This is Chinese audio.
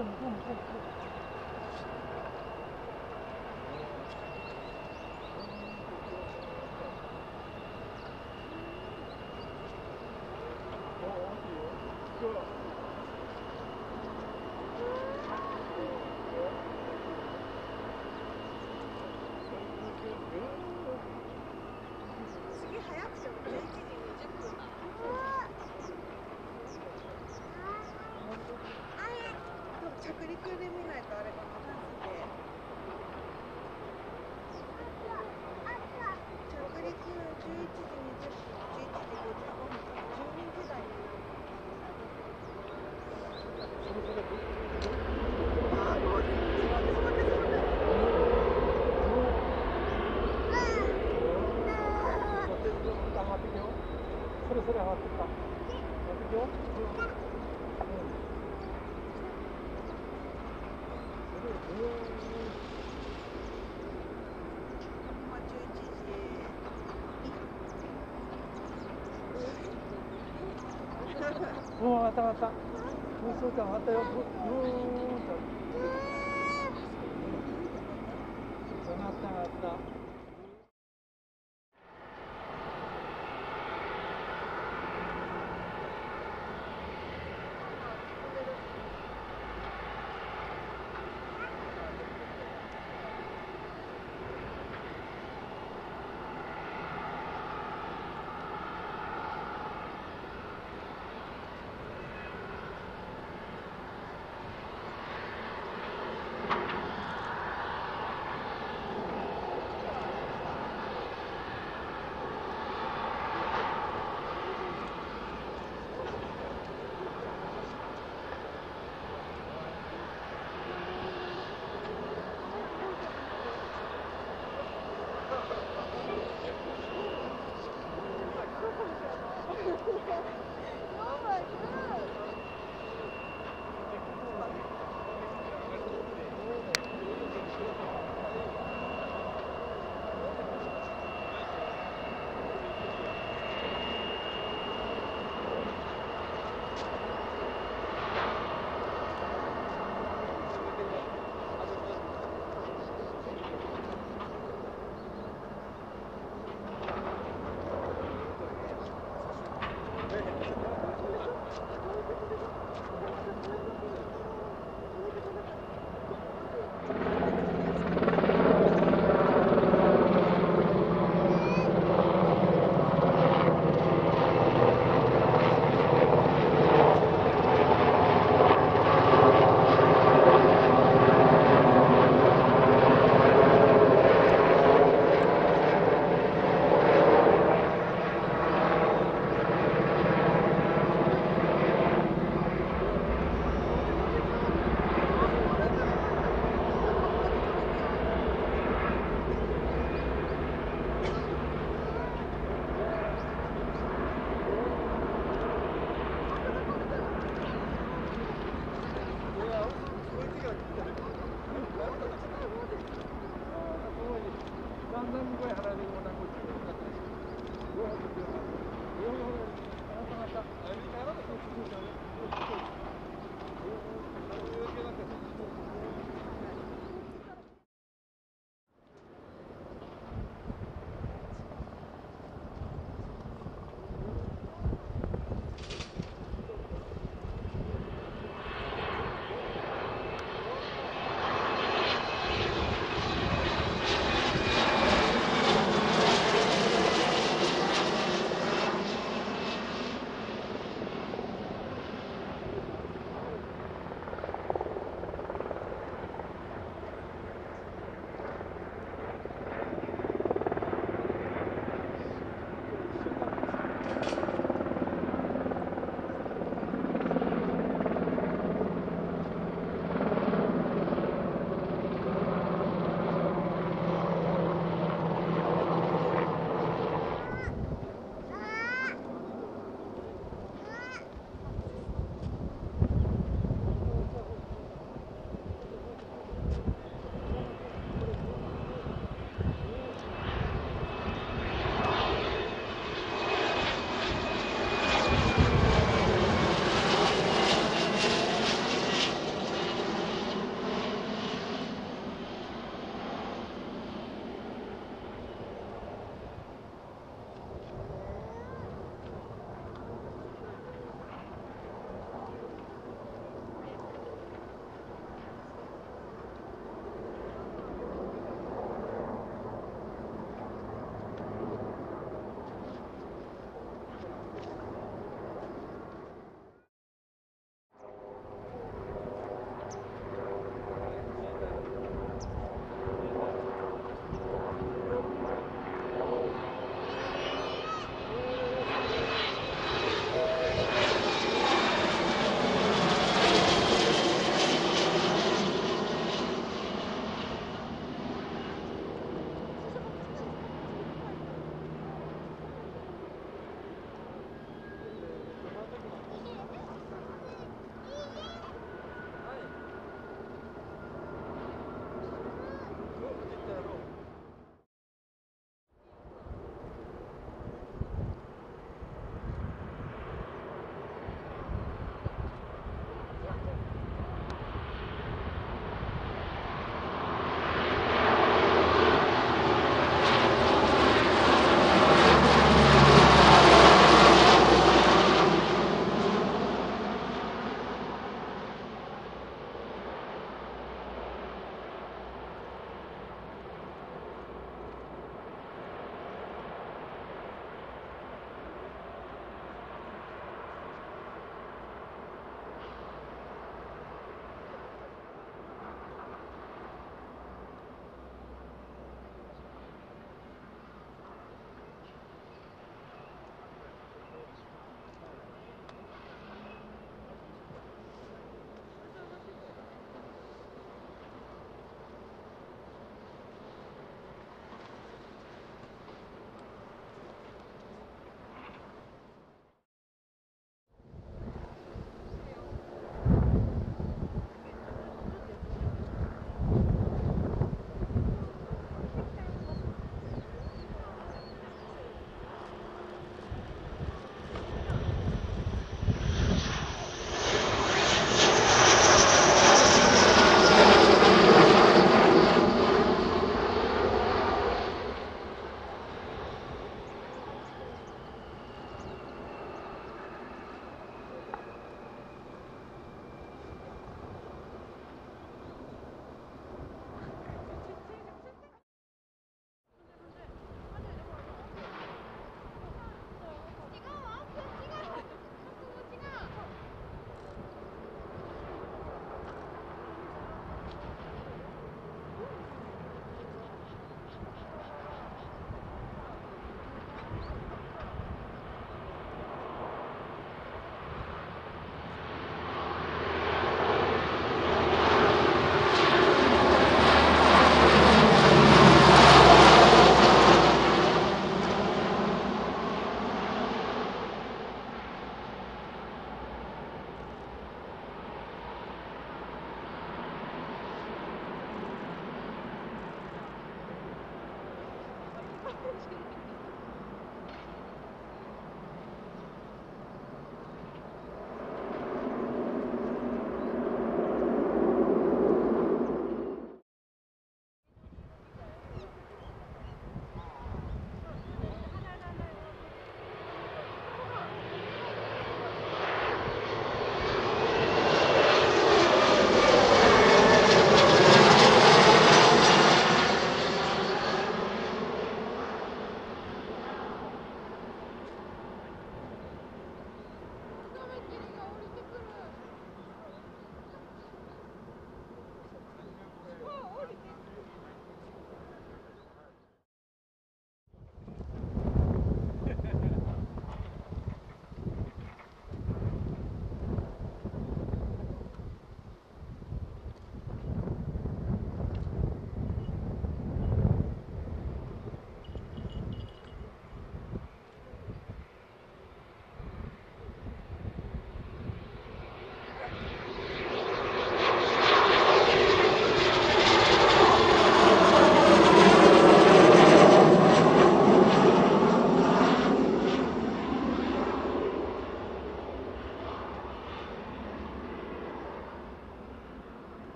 怎么这么痛苦？Good. りで見ないとあれかな。また上がった。Thank you.